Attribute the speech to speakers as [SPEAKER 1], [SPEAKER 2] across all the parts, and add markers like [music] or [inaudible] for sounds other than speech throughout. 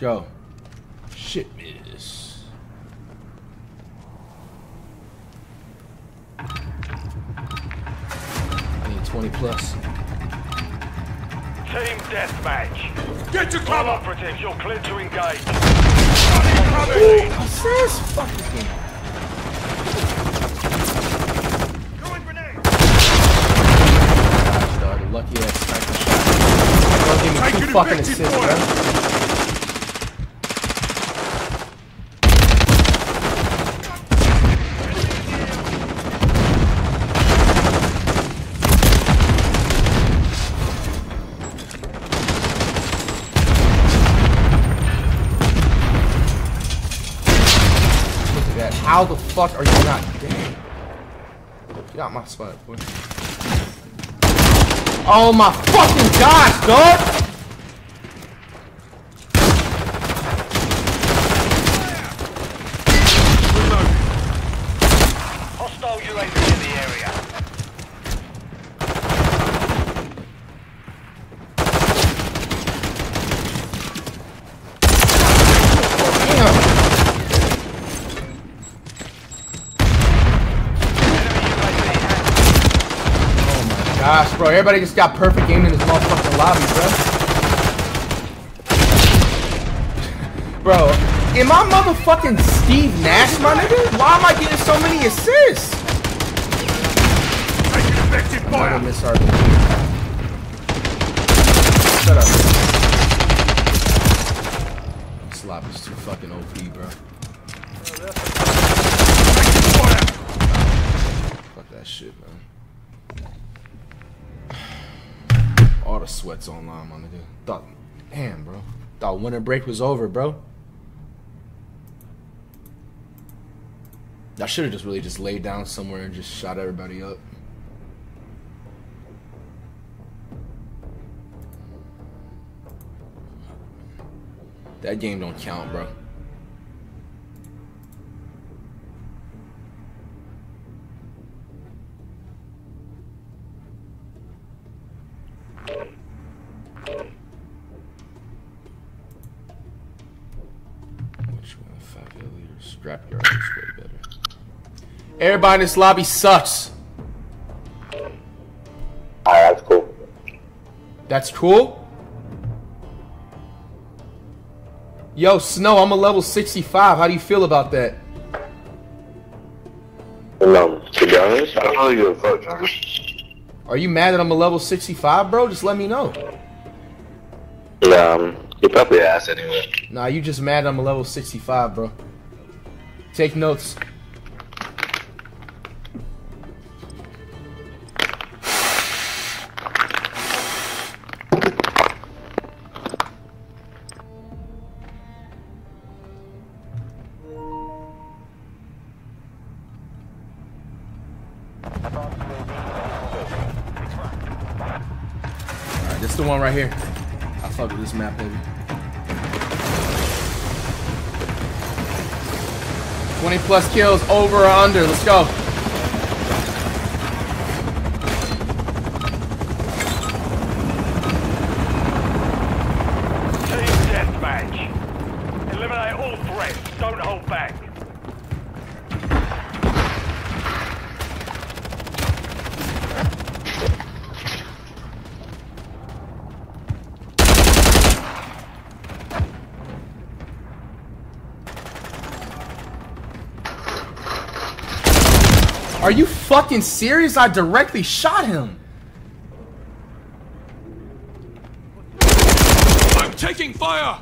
[SPEAKER 1] go. Shit miss. I need 20 plus.
[SPEAKER 2] Team deathmatch.
[SPEAKER 3] Get to
[SPEAKER 2] All
[SPEAKER 3] cover!
[SPEAKER 2] operatives, you're clear to engage.
[SPEAKER 1] Assist! Fuck this game.
[SPEAKER 3] Throwing grenade!
[SPEAKER 1] Gosh, dog, the lucky ass sniper shot. Don't give me
[SPEAKER 3] Take
[SPEAKER 1] two fucking
[SPEAKER 3] effective
[SPEAKER 1] assists, bro. Look at that. How the fuck are you not dead? Get out my spot, boy. Oh my fucking gosh, dog!
[SPEAKER 2] Hostile UAV in the area.
[SPEAKER 1] Damn.
[SPEAKER 2] Enemy UAV active.
[SPEAKER 1] Oh my bro. Everybody just got perfect aim in this motherfucking lobby, bro. [laughs] bro, am I motherfucking Steve Nash, my nigga? Why am I getting so many assists? Gonna
[SPEAKER 3] fire!
[SPEAKER 1] miss RPG. Shut up. This lobby's too fucking OP, bro. Fuck that shit, man. All the sweats online, my nigga. Thought, damn, bro. Thought winter break was over, bro. I should have just really just laid down somewhere and just shot everybody up. That game don't count, bro. Scrapyard is way better. Everybody in this lobby sucks.
[SPEAKER 4] Alright, that's cool.
[SPEAKER 1] That's cool. Yo, Snow, I'm a level 65. How do you feel about that?
[SPEAKER 4] And, um, to be honest, I don't really give a fuck,
[SPEAKER 1] Are you mad that I'm a level 65, bro? Just let me know.
[SPEAKER 4] Um, you probably asked anyway.
[SPEAKER 1] Nah, you just mad I'm a level 65, bro. Take notes. 20 plus kills, over or under. Let's go.
[SPEAKER 2] Team deathmatch. Eliminate all threats. Don't hold back.
[SPEAKER 1] Are you fucking serious? I directly shot him.
[SPEAKER 3] I'm taking fire!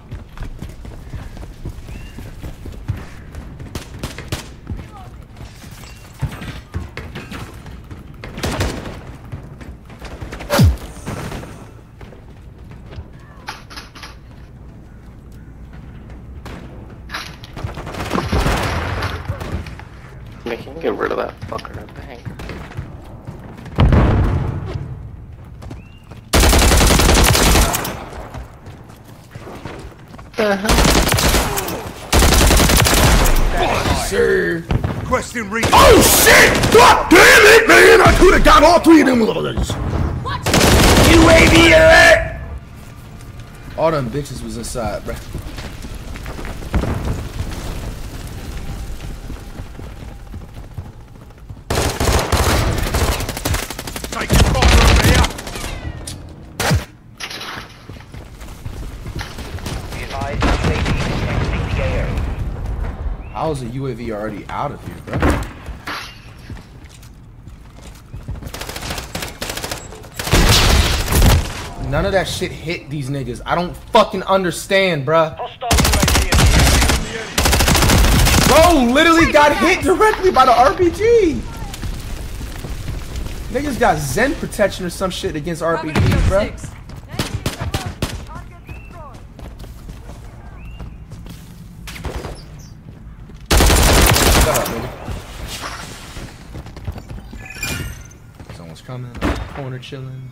[SPEAKER 1] UAV alert! All them bitches was inside, bruh. How is the UAV already out of here, bro? None of that shit hit these niggas. I don't fucking understand, bruh.
[SPEAKER 2] Hostile UAV in the AO.
[SPEAKER 1] Bro literally got hit directly by the RPG. Niggas got Zen protection or some shit against RPGs, bruh. Shut up, nigga. Someone's coming. Corner chilling.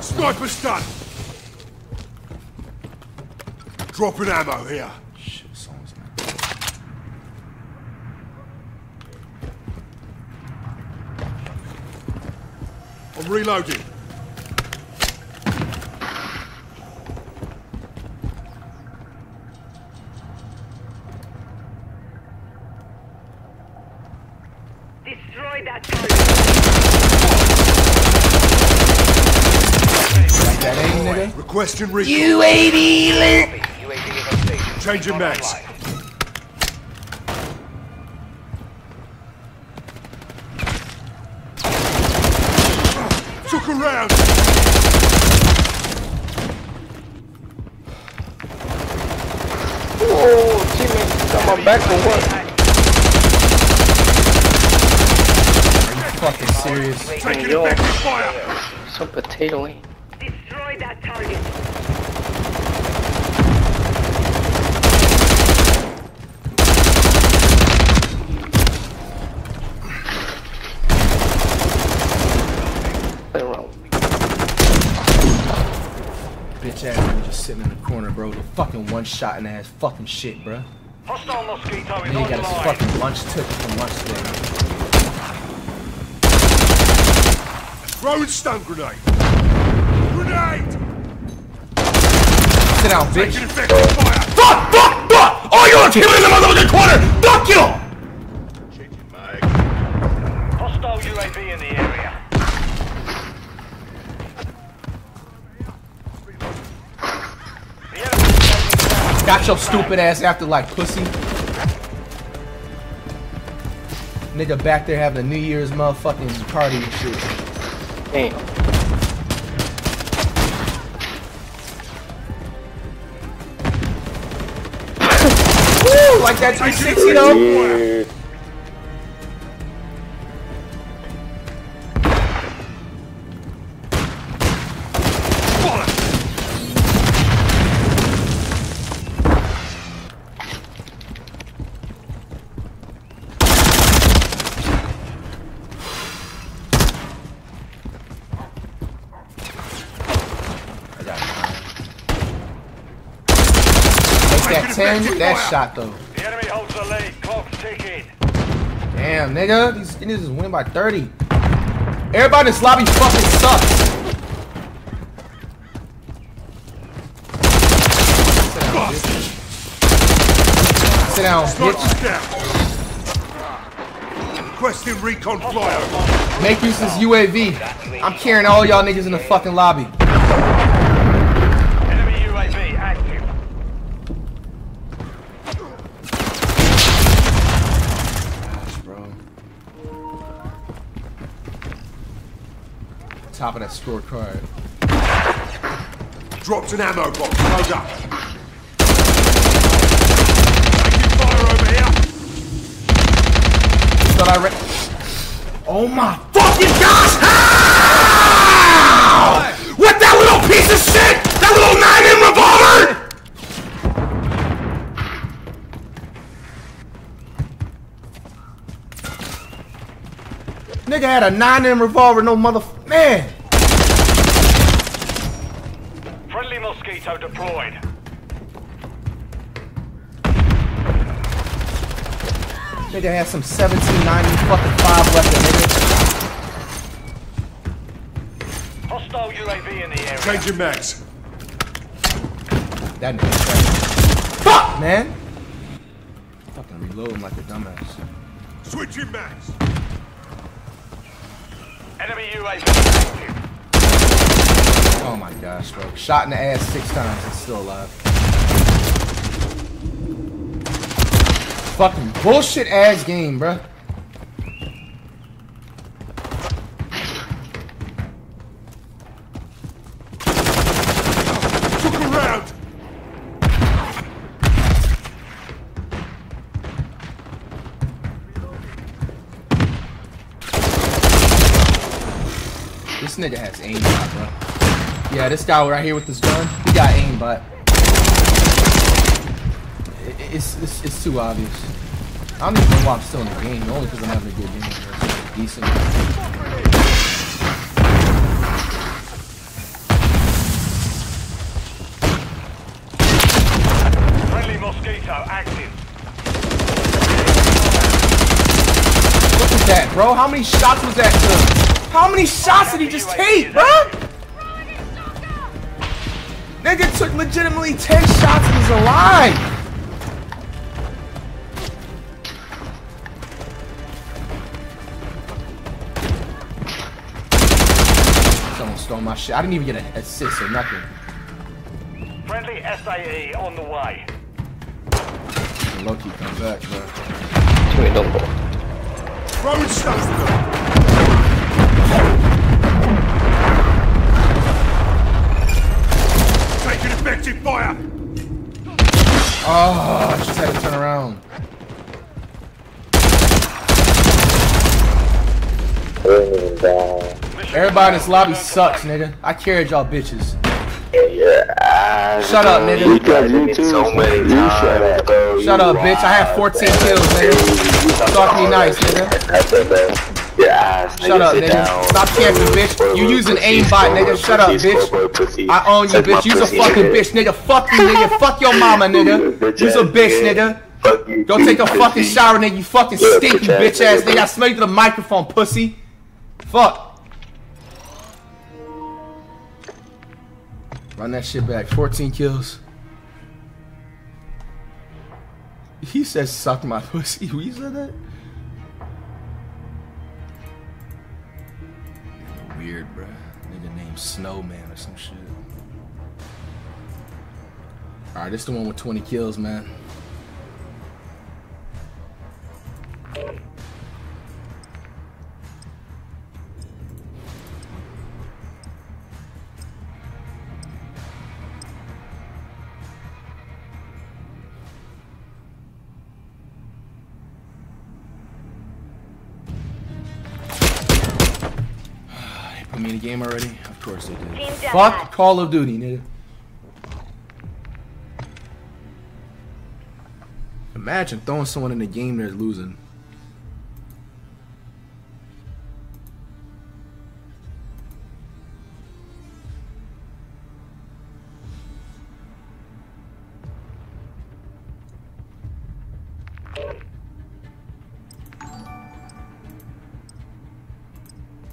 [SPEAKER 3] Sniper's done. Dropping ammo here.
[SPEAKER 1] Shit, someone's.
[SPEAKER 3] I'm reloading.
[SPEAKER 2] Destroy that target.
[SPEAKER 1] That aim, nigga.
[SPEAKER 3] Requesting recon.
[SPEAKER 2] UAV is on station.
[SPEAKER 3] Changing
[SPEAKER 2] Recon
[SPEAKER 3] mags. Took a round.
[SPEAKER 4] Oh, teammate, got my back for what?
[SPEAKER 1] Are you fucking serious?
[SPEAKER 3] Taking
[SPEAKER 4] Yo.
[SPEAKER 3] effective fire.
[SPEAKER 4] Some potato ain't.
[SPEAKER 2] Destroy that target.
[SPEAKER 4] Play around with me.
[SPEAKER 1] Bitch ass nigga just sitting in the corner, bro. The fucking one shot in ass fucking shit, bro.
[SPEAKER 2] Hostile Mosquito is
[SPEAKER 1] Nigga got his fucking lunch took from lunch today.
[SPEAKER 3] Throwing stun grenade. Grenade.
[SPEAKER 1] Sit down, bitch.
[SPEAKER 3] Taking effective fire.
[SPEAKER 1] Fuck! Fuck! Fuck! Oh, you're a team in the motherfucking corner! Fuck you!
[SPEAKER 3] Changing.
[SPEAKER 2] Hostile UAV in the area.
[SPEAKER 1] Got your stupid ass after like pussy. Nigga back there having a New Year's motherfucking party and shit.
[SPEAKER 4] Damn. [laughs]
[SPEAKER 1] Woo! Like that 360 though.
[SPEAKER 4] Yeah.
[SPEAKER 1] That 10, that shot though.
[SPEAKER 2] The enemy holds the lead. Clock's ticking.
[SPEAKER 1] Damn, nigga. These niggas is winning by 30. Everybody in this lobby fucking sucks. Sit down, bitch. Down,
[SPEAKER 3] Sniper
[SPEAKER 1] bitch.
[SPEAKER 3] down. Requesting recon flyover.
[SPEAKER 1] Make use of this UAV. I'm carrying all y'all niggas in the fucking lobby. Top of that scorecard.
[SPEAKER 3] Dropped an ammo box. Load up. Taking fire over here.
[SPEAKER 1] Thought I read. Oh my fucking gosh! How? With that little piece of shit! That little nine-in revolver! Nigga had a nine-in revolver, no mother. Man!
[SPEAKER 2] Friendly Mosquito deployed.
[SPEAKER 1] Nigga had some 1790 fucking five weapon, nigga.
[SPEAKER 2] Hostile UAV in the area.
[SPEAKER 3] Changing mags.
[SPEAKER 1] That nigga. Fuck, man. Fucking reloading like a dumbass.
[SPEAKER 3] Switching mags.
[SPEAKER 2] Enemy UAV.
[SPEAKER 1] Oh my gosh, bro. Shot in the ass six times and still alive. Fucking bullshit ass game, bruh. Nigga has aimbot, bro. Yeah, this guy right here with this gun, he got aimbot. It's, it's, it's too obvious. I don't even know why I'm still in the game, only because I'm having a good game. Decent.
[SPEAKER 2] Friendly Mosquito active.
[SPEAKER 1] Look at that, bro. How many shots was that to? How many shots did he just take, bro? Nigga took legitimately 10 shots and he's alive. Someone stole my shit. I didn't even get an assist or nothing.
[SPEAKER 2] Friendly SIA on the way.
[SPEAKER 1] Loki come back, bro.
[SPEAKER 4] Too many double.
[SPEAKER 3] Throwing stuff. Effective fire.
[SPEAKER 1] Ah, oh, I just had to turn around. Everybody in this lobby sucks, nigga. I carried y'all bitches. Shut up, nigga.
[SPEAKER 5] so many times.
[SPEAKER 1] Shut up, bitch. I have 14 kills, nigga. Talk to me nice, nigga.
[SPEAKER 5] Your ass,
[SPEAKER 1] Shut up, nigga.
[SPEAKER 5] down.
[SPEAKER 1] Stop camping, bitch. You using aimbot, nigga. Shut up, bitch. I own you, bitch. You's a fucking bitch, nigga. Fuck you, nigga. [laughs] Fuck your mama, nigga. You's a bitch, nigga.
[SPEAKER 5] Fuck you,
[SPEAKER 1] Go take a fucking shower, nigga. You fucking
[SPEAKER 5] Yeah,
[SPEAKER 1] stinky
[SPEAKER 5] bitch ass nigga,
[SPEAKER 1] nigga. I smell you through the microphone, pussy. Fuck. Run that shit back. 14 kills. He says suck my [laughs] pussy. Who said that? Weird, bruh. Nigga named Snowman or some shit. Alright, this the one with 20 kills, man. Me in the game already? Of course they did. Fuck. Call of Duty, nigga. Imagine throwing someone in the game they're losing.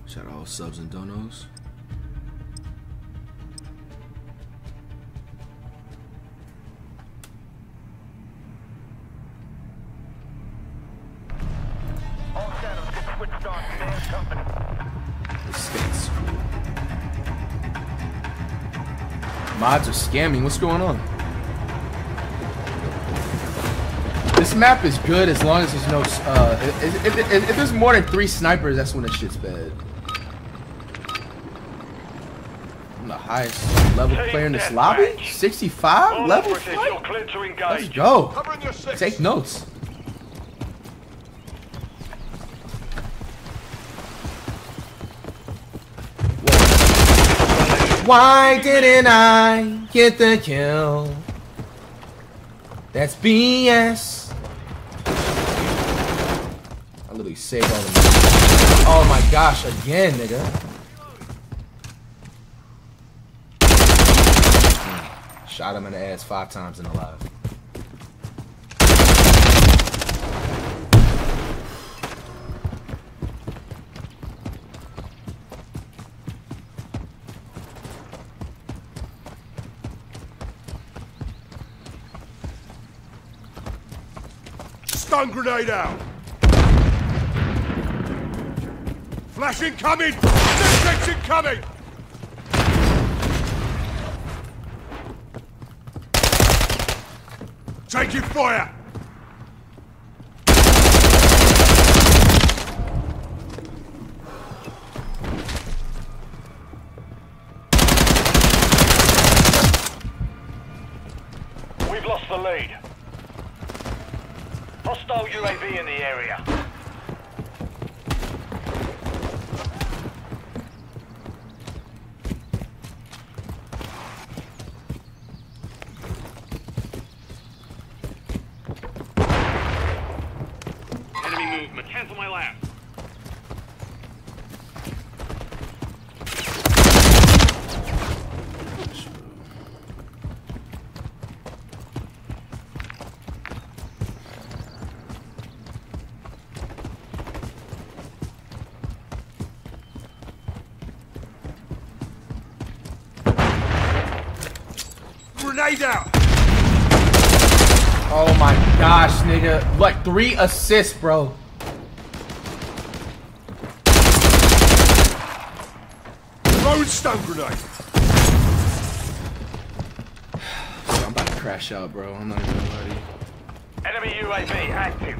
[SPEAKER 1] Shout out all subs and donos. Mods are scamming. What's going on? This map is good as long as there's no. Uh, if, if, if, if there's more than three snipers, that's when the shit's bad. I'm the highest level player in this lobby. 65 level.
[SPEAKER 2] operatives, you're
[SPEAKER 1] fight?
[SPEAKER 2] cleared to engage.
[SPEAKER 1] Let's go.
[SPEAKER 3] Covering your six.
[SPEAKER 1] Take notes. Why didn't I get the kill? That's BS. I literally saved all the money. Oh my gosh, again, nigga. Shot him in the ass five times and alive.
[SPEAKER 3] Stun grenade out! Flash incoming! Sentry's incoming! Taking fire!
[SPEAKER 6] Cancel my last.
[SPEAKER 3] Grenade out!
[SPEAKER 1] Oh my gosh, nigga. Like three assists, bro.
[SPEAKER 3] Throwing stun grenade! [sighs]
[SPEAKER 1] I'm about to crash out, bro. I'm not even gonna lie to you.
[SPEAKER 2] Enemy UAV active.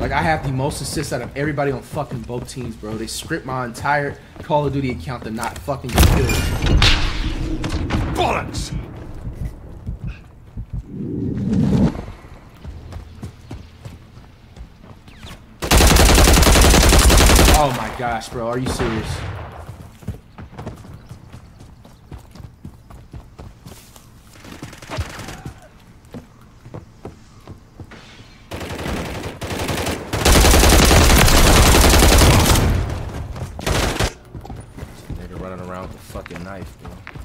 [SPEAKER 1] Like I have the most assists out of everybody on fucking both teams, bro. They script my entire Call of Duty account to not fucking get killed.
[SPEAKER 3] Bollocks!
[SPEAKER 1] Oh my gosh, bro. Are you serious? Nigga running around with a fucking knife, bro.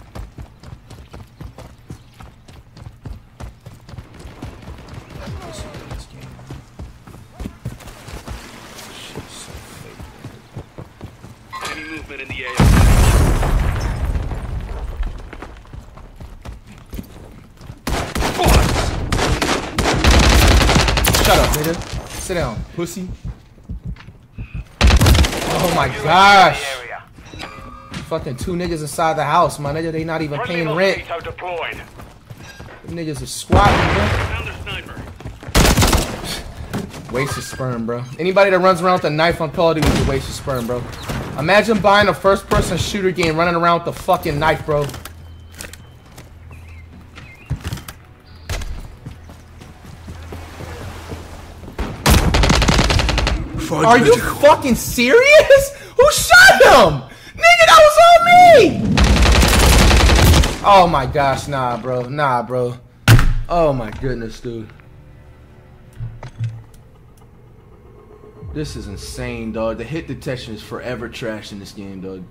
[SPEAKER 1] Sit down, pussy. Oh my gosh. Fucking two niggas inside the house, my nigga. They not even paying rent. Them niggas are squatting, bro.
[SPEAKER 6] Found their sniper. [sighs]
[SPEAKER 1] Waste of sperm, bro. Anybody that runs around with a knife on Call of Duty is a waste of sperm, bro. Imagine buying a first-person shooter game, running around with a fucking knife, bro. Are you fucking serious? Who shot him? Nigga, that was on me! Oh my gosh, nah, bro. Nah, bro. Oh my goodness, dude. This is insane, dog. The hit detection is forever trash in this game, dog.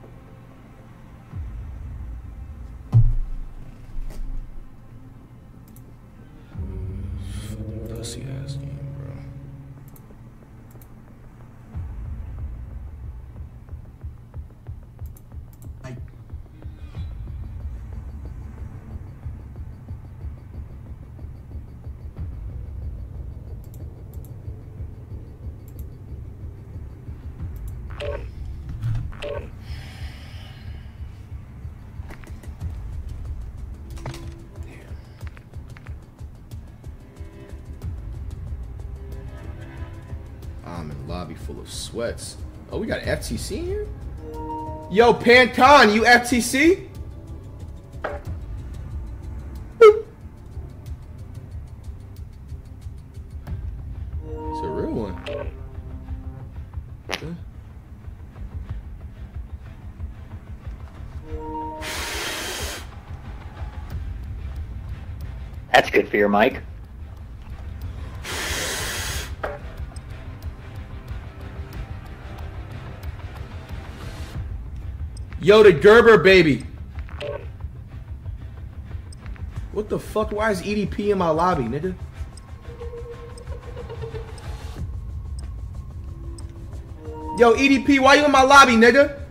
[SPEAKER 1] Sweats. Oh, we got FTC here? Yo, PanCon, you FTC? It's a real one.
[SPEAKER 4] That's good for your mic.
[SPEAKER 1] Yo, the Gerber baby. What the fuck? Why is EDP in my lobby, nigga? Yo, EDP, why you in my lobby, nigga?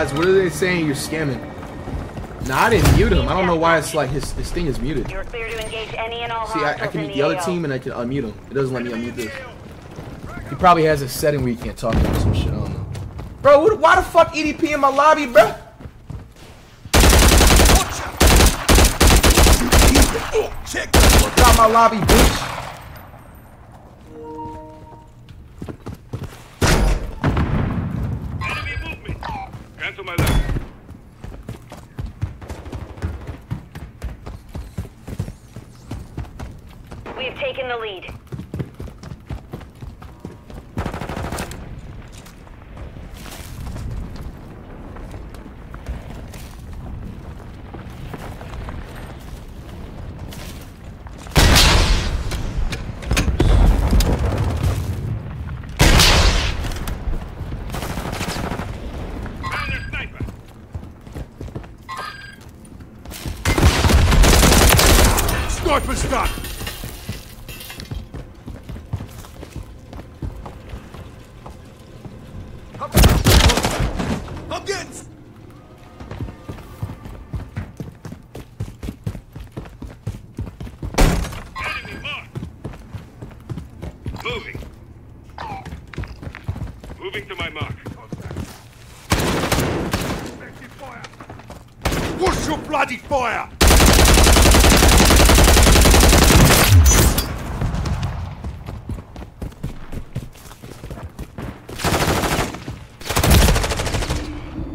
[SPEAKER 1] Mods, what are they saying? You're scamming. Nah, I didn't mute him. I don't know why it's like his, his thing is muted.
[SPEAKER 7] You're clear to engage any and all
[SPEAKER 1] See, I, I can mute the other team and I can unmute him. It doesn't let me unmute this. He probably has a setting where you can't talk to him or some shit. I don't know. Bro, what, why the fuck EDP in my lobby, bro?
[SPEAKER 3] Check
[SPEAKER 1] Got my lobby, bitch.
[SPEAKER 6] My left.
[SPEAKER 7] We have taken the lead.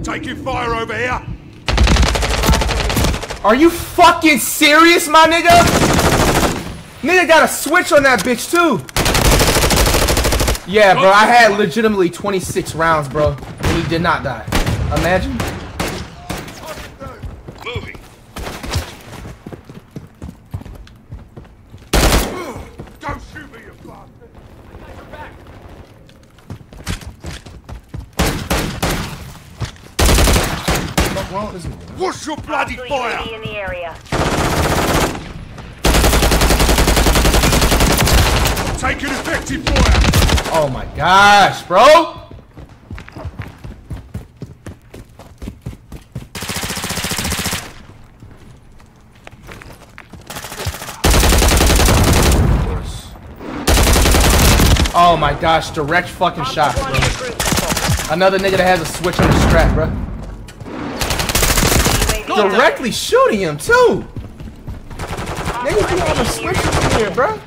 [SPEAKER 3] Taking fire over here.
[SPEAKER 1] Are you fucking serious, my nigga? Nigga got a switch on that bitch, too. Yeah, bro, I had legitimately 26 rounds, bro, and he did not die. Imagine.
[SPEAKER 6] Moving.
[SPEAKER 3] Don't shoot me, you bastard.
[SPEAKER 1] What's wrong with this nigga?
[SPEAKER 3] What's your bloody
[SPEAKER 7] Hostile
[SPEAKER 3] fire?
[SPEAKER 7] UAV in the area.
[SPEAKER 3] Taking effective fire.
[SPEAKER 1] Oh my gosh, bro. Oh my gosh, direct fucking shot, bro.
[SPEAKER 7] the.
[SPEAKER 1] Another nigga that has a switch on the strap, bro. Directly shooting him, too. Niggas be having switches in here, bro.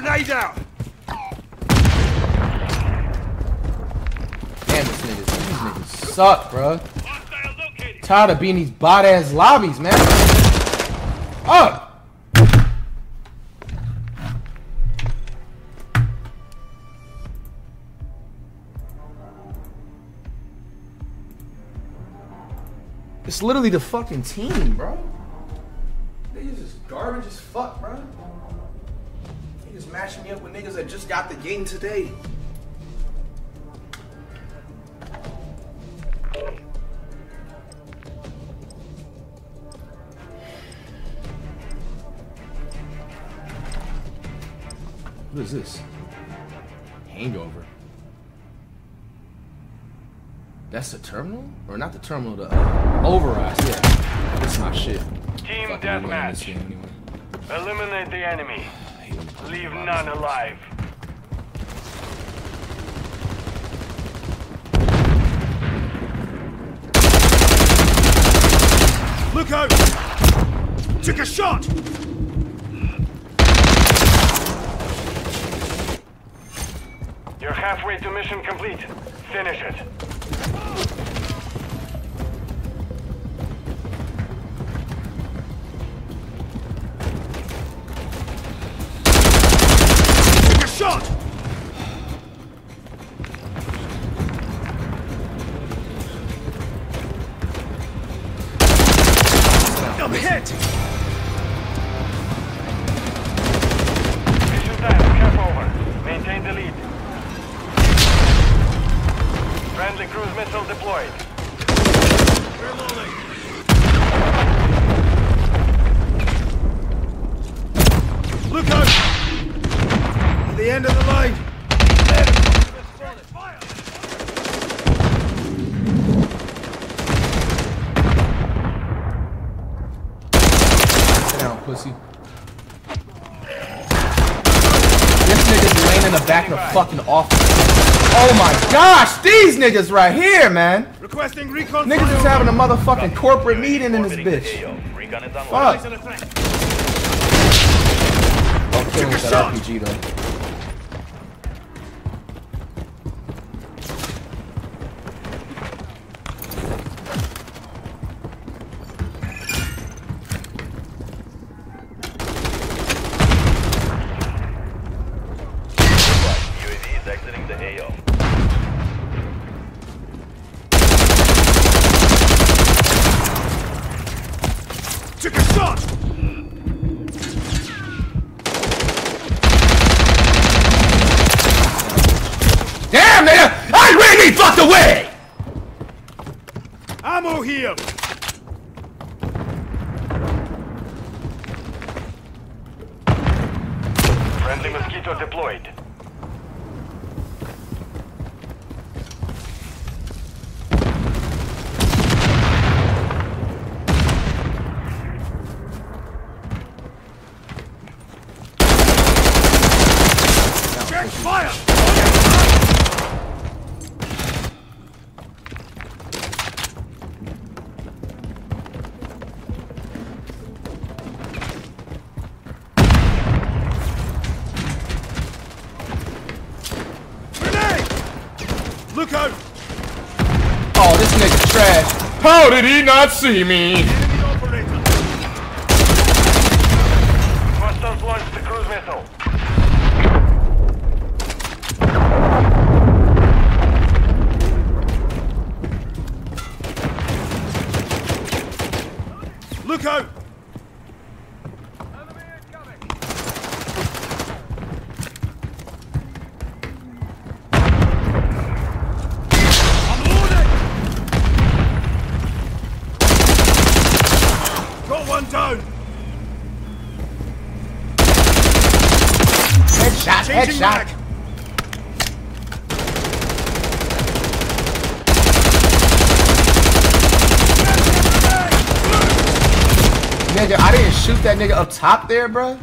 [SPEAKER 3] Grenade out.
[SPEAKER 1] Damn, this niggas, these niggas suck, bro. Tired of being these bot ass lobbies, man. Oh! It's literally the fucking team, bro. Niggas just garbage as fuck, bro. Niggas matching me up with niggas that just got the game today. What is this? Hangover. That's the terminal? Or not the terminal, the uh, override. Yeah. That's my shit.
[SPEAKER 2] Team
[SPEAKER 1] Fucking relaying this
[SPEAKER 2] deathmatch.
[SPEAKER 1] game anyway.
[SPEAKER 2] Eliminate the enemy.
[SPEAKER 1] I hate 'em.
[SPEAKER 2] Leave none alive.
[SPEAKER 3] Look out. Took a shot.
[SPEAKER 2] You're halfway to mission complete. Finish it.
[SPEAKER 1] Down, pussy. This nigga's laying in the back of the fucking office. Oh my gosh, these niggas right here, man.
[SPEAKER 3] Requesting recon
[SPEAKER 1] Niggas is having a motherfucking corporate meeting in this bitch. Fuck. Don't kill me with that RPG though.
[SPEAKER 2] UAV is exiting the AO.
[SPEAKER 3] Took a shot!
[SPEAKER 1] Damn, nigga! I really fucked away!
[SPEAKER 3] Ammo here!
[SPEAKER 2] Friendly mosquito deployed.
[SPEAKER 3] Check fire! Grenade! Look out!
[SPEAKER 1] Oh, this nigga trash. How did he not see me?
[SPEAKER 3] Enemy operator!
[SPEAKER 2] Hostiles launched the cruise missile.
[SPEAKER 3] Look out! I'm loaded! Got one down!
[SPEAKER 1] Headshot,
[SPEAKER 3] Changing
[SPEAKER 1] headshot.
[SPEAKER 3] mag!
[SPEAKER 1] Nigga, I didn't shoot that nigga up top there, bro.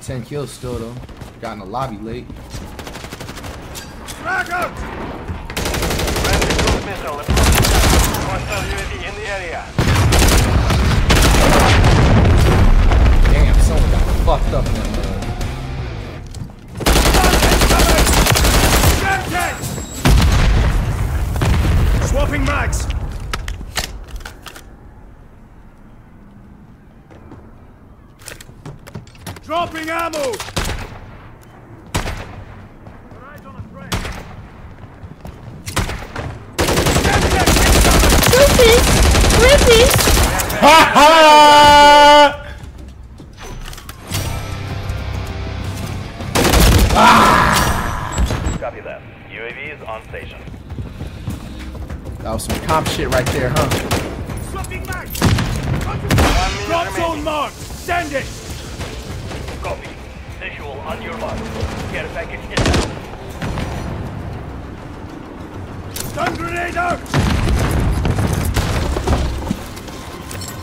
[SPEAKER 1] 10 kills still, though. Got in the lobby late.
[SPEAKER 3] Frag out!
[SPEAKER 2] Missile. Hostile UAV in the area.
[SPEAKER 1] Damn, someone got fucked up in that.
[SPEAKER 3] Swapping mags! Dropping ammo!
[SPEAKER 1] Ha ha!
[SPEAKER 2] Copy that. UAV is on station.
[SPEAKER 1] That was some comp shit right there, huh?
[SPEAKER 3] Stun grenade out!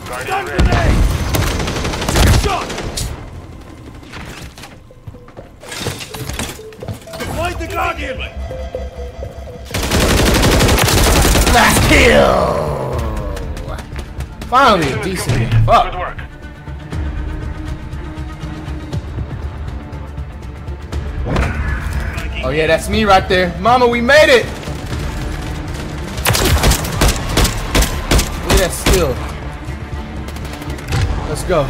[SPEAKER 2] Guardian
[SPEAKER 3] Stun
[SPEAKER 2] ready.
[SPEAKER 3] grenade! Take a shot! Deploy the Guardian!
[SPEAKER 1] Last kill! Finally, a decent one.
[SPEAKER 2] Good
[SPEAKER 1] Fuck.
[SPEAKER 2] work.
[SPEAKER 1] Oh yeah, that's me right there. Mama, we made it! Skill. Let's go.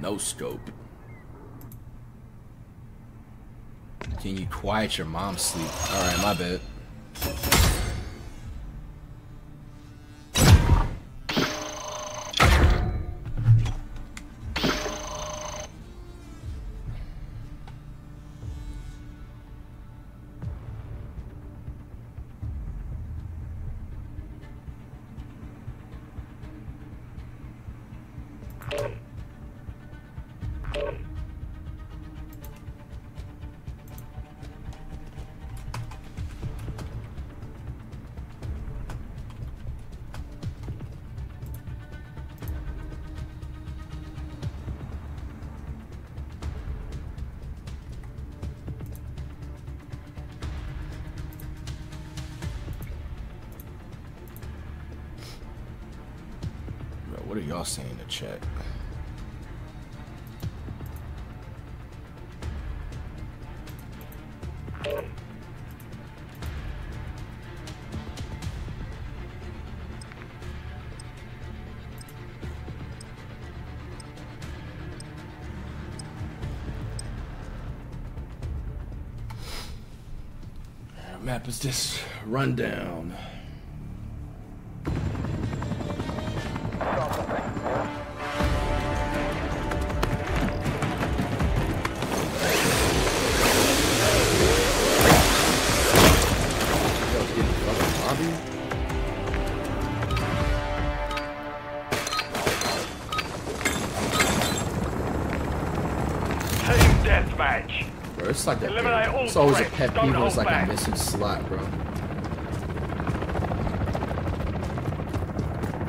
[SPEAKER 1] No scope. Can you quiet your mom's sleep? Alright, my bad. Y'all saying in the chat? Map is this rundown. Bro, it's like that.
[SPEAKER 2] Eliminate
[SPEAKER 1] It's always a pet peeve. It's like
[SPEAKER 2] back.
[SPEAKER 1] a missing slot, bro.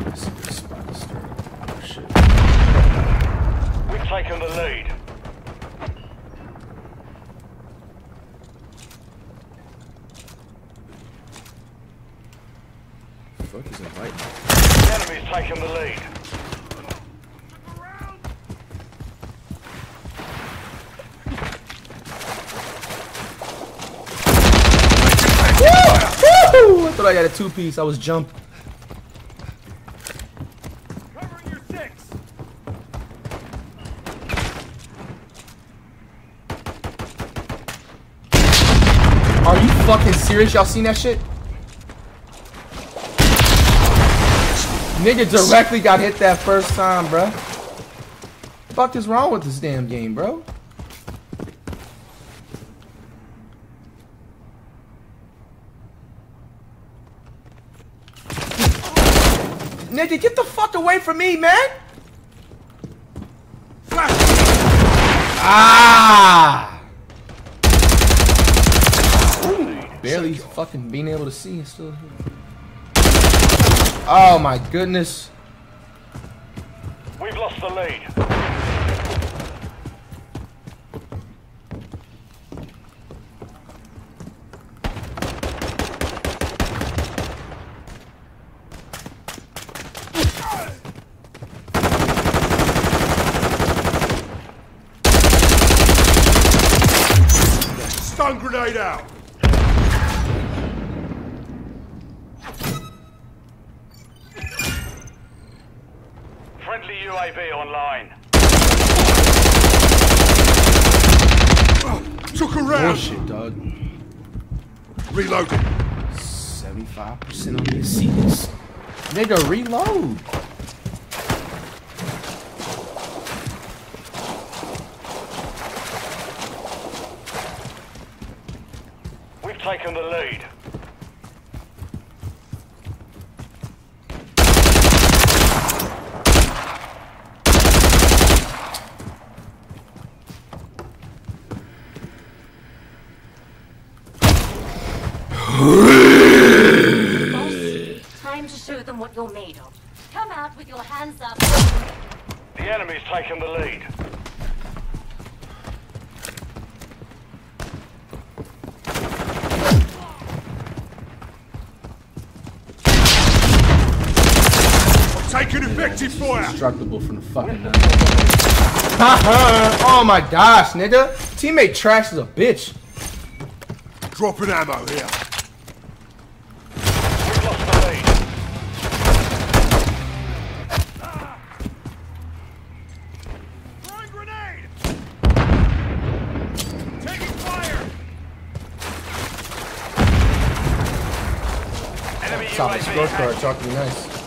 [SPEAKER 1] Let's see this spot to start. Oh shit.
[SPEAKER 2] We've taken the lead.
[SPEAKER 1] Fuck is inviting. me?
[SPEAKER 2] The enemy's taken the lead.
[SPEAKER 1] Woo! I thought I got a two piece. I was jumping.
[SPEAKER 3] Covering your six.
[SPEAKER 1] Are you fucking serious? Y'all seen that shit? Nigga directly got hit that first time, bruh. Fuck is wrong with this damn game, bro? Nigga, get the fuck away from me, man! Ah! Ooh, barely fucking being able to see and still here. Oh my goodness.
[SPEAKER 2] We've lost the lead.
[SPEAKER 3] Stun grenade out.
[SPEAKER 2] Friendly UAV online.
[SPEAKER 3] Took a round.
[SPEAKER 1] Bullshit, dog.
[SPEAKER 3] Reloading.
[SPEAKER 1] 75% on the seats. Nigga, reload.
[SPEAKER 2] We've taken the lead.
[SPEAKER 8] Time to show you're made of. Come out with your hands up.
[SPEAKER 2] The enemy's taken the lead.
[SPEAKER 3] I'm taking effective fire.
[SPEAKER 1] Destructible from the fucking nut. oh my gosh, nigga. Teammate trash is a bitch.
[SPEAKER 3] Dropping ammo here.
[SPEAKER 1] Scorecard nice.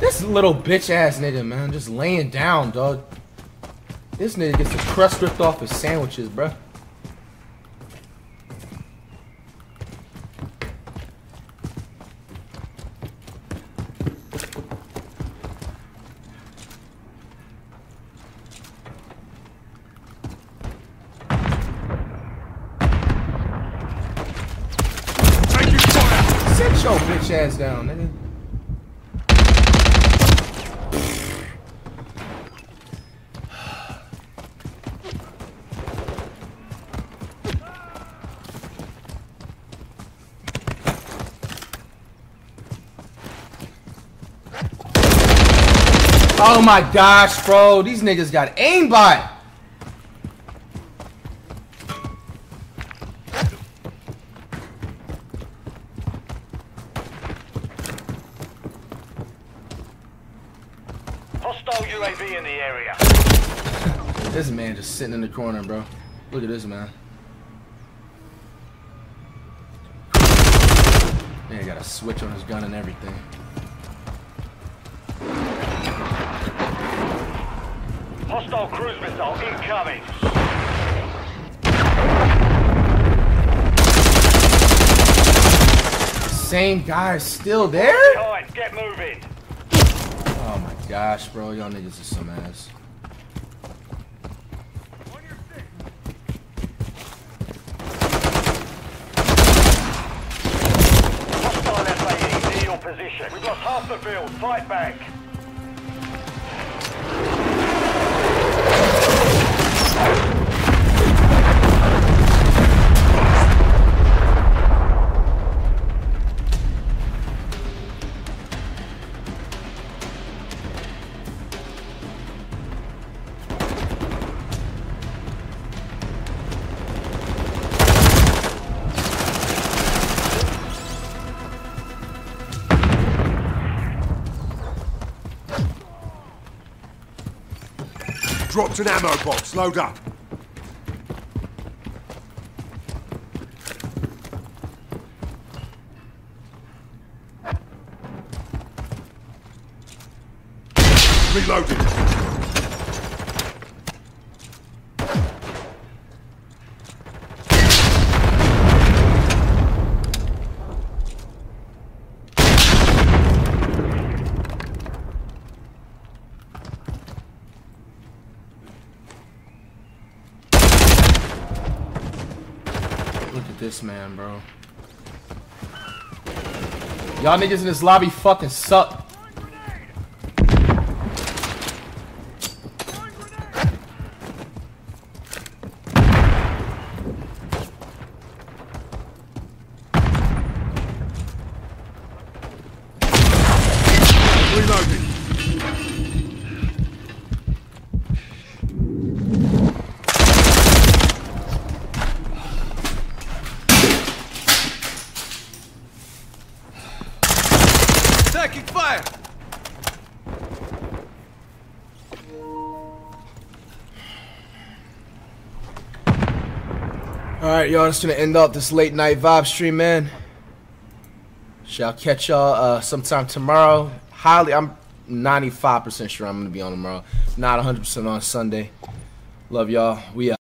[SPEAKER 1] This little bitch ass nigga, man, just laying down, dog. This nigga gets the crust ripped off his sandwiches, bruh.
[SPEAKER 3] Taking fire!
[SPEAKER 1] Sit your bitch ass down, nigga. Oh my gosh, bro. These niggas got aimbot. Sitting in the corner, bro. Look at this man. Man, got a switch on his gun and everything.
[SPEAKER 2] Hostile cruise missile incoming.
[SPEAKER 1] Same guy is still there?
[SPEAKER 2] Get moving.
[SPEAKER 1] Oh my gosh, bro. Y'all niggas are some ass.
[SPEAKER 2] Hostile FAE near your position. We've lost half the field. Fight back.
[SPEAKER 3] Dropped an ammo box. Load up. Reloaded.
[SPEAKER 1] This man, bro. Y'all niggas in this lobby fucking suck. Y'all, that's gonna end up this late night vibe stream, man. Shall catch y'all uh, sometime tomorrow. Highly, I'm 95% sure I'm gonna be on tomorrow. Not 100% on Sunday. Love y'all. We out.